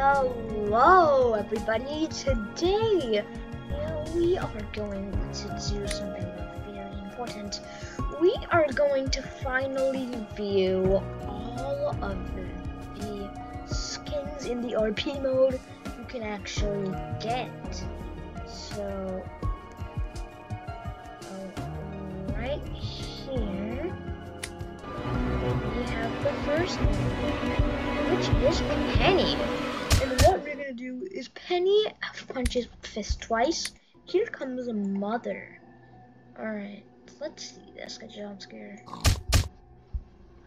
Hello, everybody. Today, we are going to do something very important. We are going to finally view all of the skins in the RP mode you can actually get. So, right here, we have the first one, which is Penny. Gonna do is Penny punches fist twice. Here comes a mother. Alright, let's see this. Get jump scare.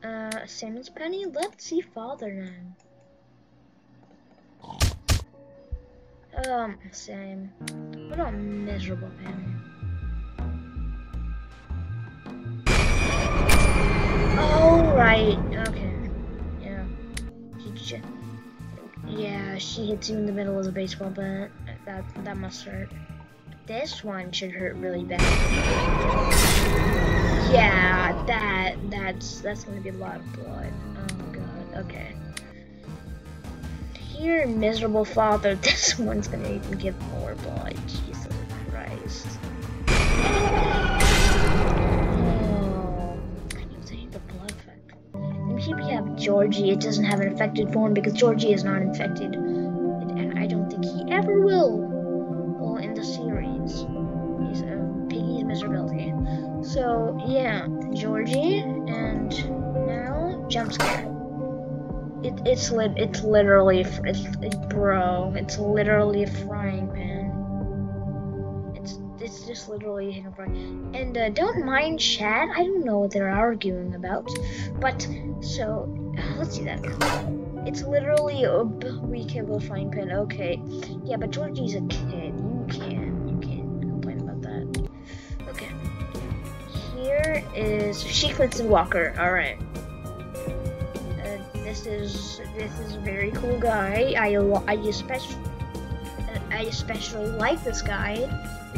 Uh, Samon's Penny? Let's see father now. Um, same. What a miserable Penny. Alright, okay. Yeah. Yeah, she hits you in the middle of the baseball bat. That that must hurt. This one should hurt really bad. Yeah, that that's that's gonna be a lot of blood. Oh god. Okay. Here, miserable father. This one's gonna even give more blood. Jesus Christ. Georgie. It doesn't have an infected form because Georgie is not infected. And I don't think he ever will. Well, in the series. He's a uh, Piggy's miserability. So, yeah, Georgie, and now jump scare. It, it's lit. It's literally, it's, it, bro. It's literally a frying pan it's just literally right. And uh, don't mind chat. I don't know what they're arguing about. But so let's see that. It's literally a we can go. Okay, yeah, but Georgie's a kid. You can you can't complain about that. Okay. Here is Sheeklets and Walker. All right. Uh, this is this is a very cool guy. I I especially I especially like this guy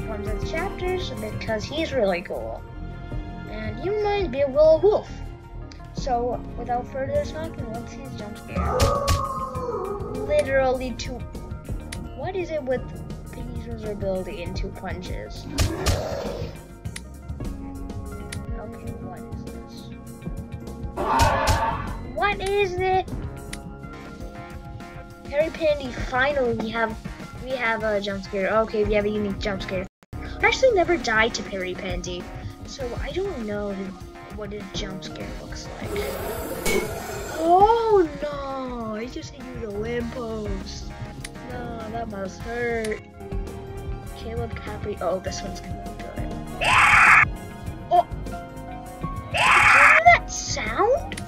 of the chapters because he's really cool. And he reminds me of Willow Wolf. So, without further talking, let's see his jump scare. Literally two. What is it with Piggy's miserability in two punches? Okay, what is this? What is it? Harry Pandy, finally we have we have a jump scare. Okay, we have a unique jump scare. I actually never died to Perry Pandy, so I don't know what a jump scare looks like. Oh no! I just hit you the lamppost. No, that must hurt. Caleb Capri. Oh, this one's gonna be good. Oh! Did you hear that sound?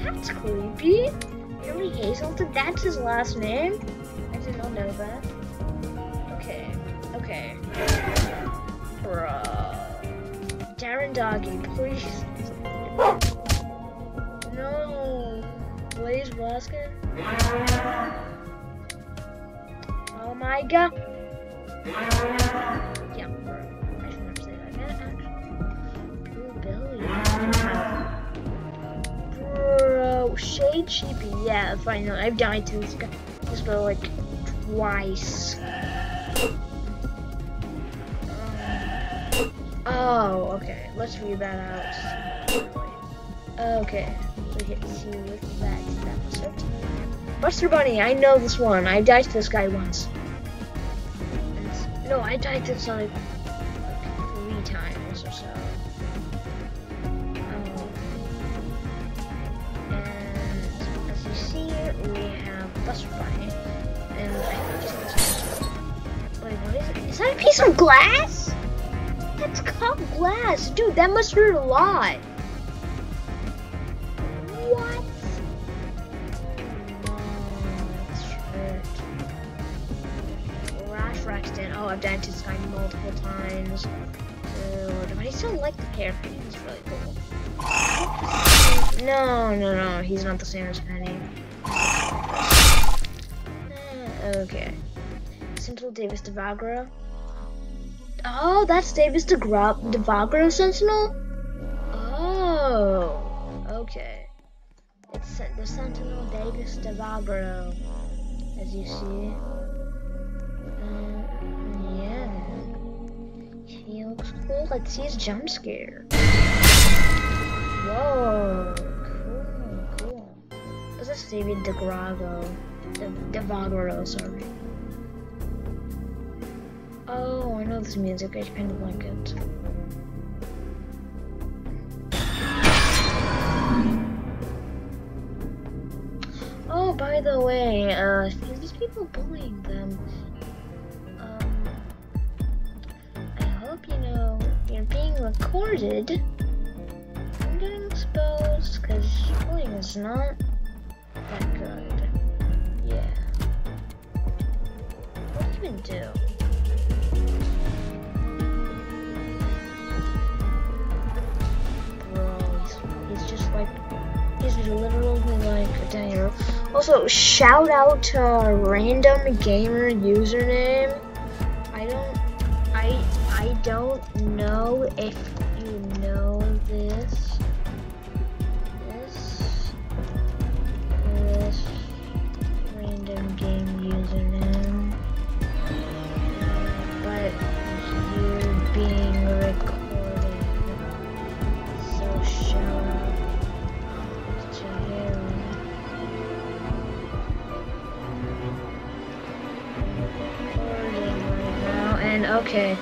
That's creepy. Harry Hazelton? That's his last name? I did not know that. Okay. Okay. Bro. Uh, Darren Doggy, please. No. Blaze Blaskin? Oh my god. Yeah, bro. I should never say that. Blue Billy. Bro. Shade Sheepy. Yeah, finally. I've died to this guy. This guy like twice. Oh, okay. Let's read that out. Okay. So hit C with that. That was it. Buster Bunny, I know this one. I died to this guy once. No, I died to this like, like three times or so. Um, and as you see, we have Buster Bunny. And I think it's Wait, what is it? Is that a piece of glass? That's cut glass. Dude, that must hurt a lot. What? Oh, Rash Rexton. Oh, I've done this guy multiple times. Dude, I still like the character. He's really cool. No, no, no. He's not the same as Penny. Eh, okay. Central Davis Devagro. Oh, that's Davis DeGra DeVagro Sentinel? Oh, okay. It's the Sentinel Davis DeVagro. as you see. Um, yeah. He looks cool. Let's see his jump scare. Whoa. Cool, cool. Is This is David DeGrago. De DeVagro, sorry. Oh, I know this music. I kind of like it. Oh, by the way, uh, these people bullying them. Um, I hope you know you're being recorded. I'm getting exposed because bullying is not that good. Yeah. What do you even do? Literally like a Also, shout out to random gamer username. I don't, I, I don't know if you know. This, okay,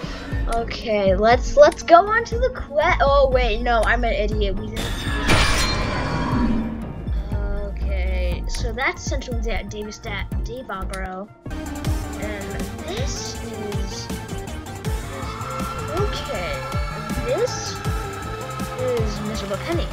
okay, let's let's go on to the quest. Oh wait, no, I'm an idiot. We didn't. Okay, so that's Central Da- Davis Da- Dave Agro. And this is okay. This is Miserable Penny.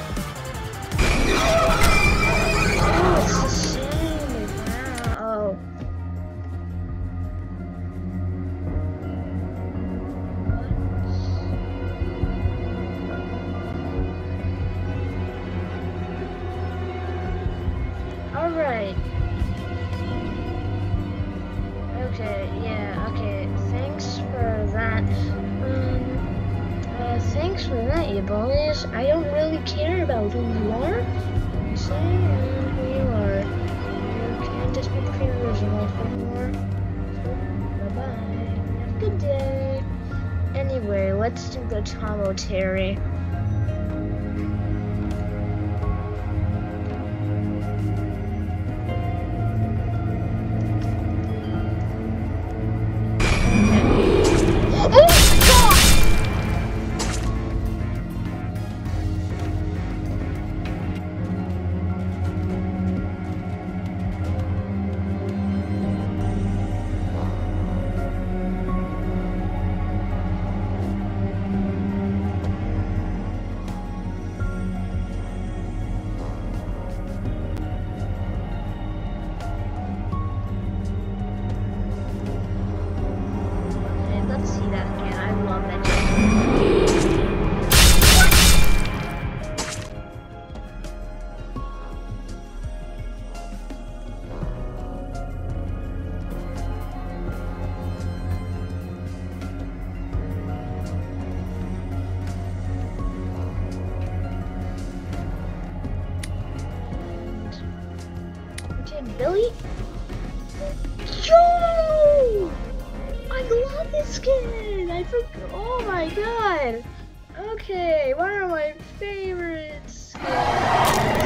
Thanks for that, you boys. I don't really care about who you are. Say who you are. You can't dispute the feelings of life anymore. Bye bye. Have a good day. Anyway, let's do the Tomo Billy? Yo! I love this skin! I forgot. Oh my god! Okay, one of my favorite Okay,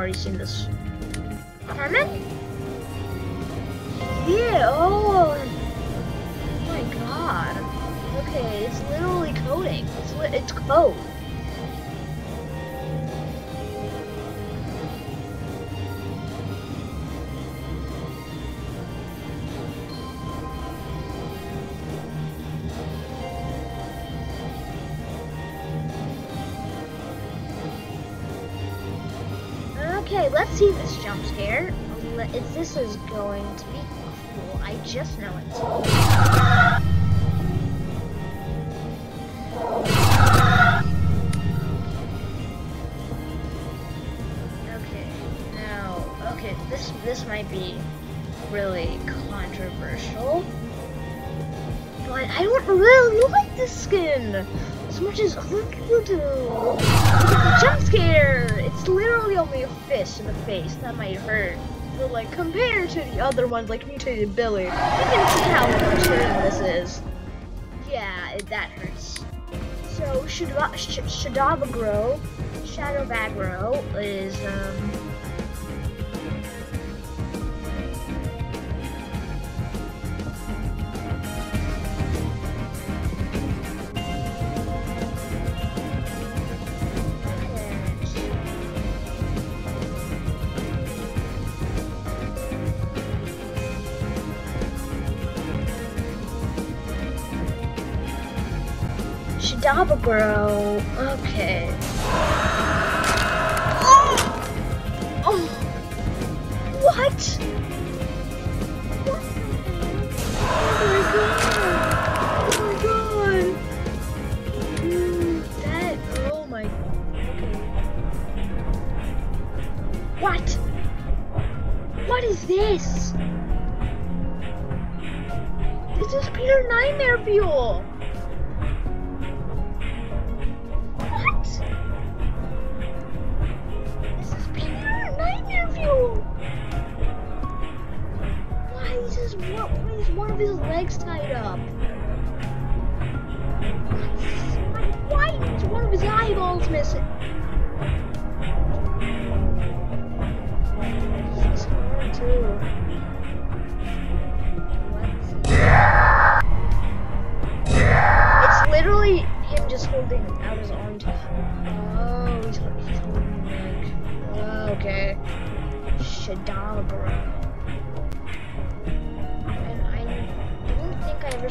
already seen this. Carmen? Yeah. Oh. Oh my god. Okay, it's literally coding. It's it's code. Okay, let's see this jump scare. If this is going to be cool, I just know it's. Okay, now, okay, this this might be really controversial, but I don't really like this skin as much as other people do. Jump scare! It's literally only a fist in the face. That might hurt. But like compared to the other ones like mutated Billy, you can see how much hurt this is. Yeah, it, that hurts. So Shadava, Sh Shadavagro, Shadow Bagro is um Shadabagro. Okay. Oh! oh! What? What? Oh! Oh! Mm. Oh. Okay. What? What is this? This is Peter Nightmare Fuel! Why is his one, why is one of his legs tied up? Why, is one of his eyeballs missing? This is too.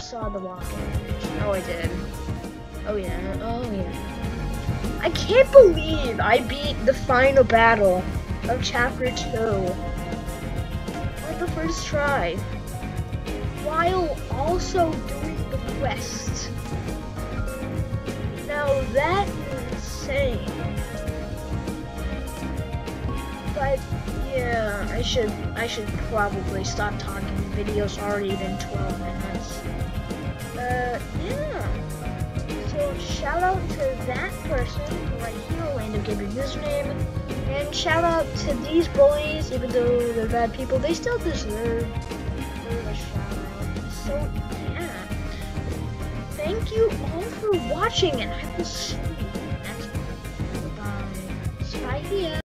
Saw the. Oh, I did. Oh, yeah. Oh, yeah. I can't believe I beat the final battle of chapter 2 on the first try while also doing the quest. Now that is insane. But yeah, I should I should probably stop talking. The video's already been 12 minutes. Uh yeah. So shout out to that person right here, up giving your username. And shout out to these bullies, even though they're bad people, they still deserve a shout out. So yeah thank you all for watching, and I will see you next time. Bye. Spy.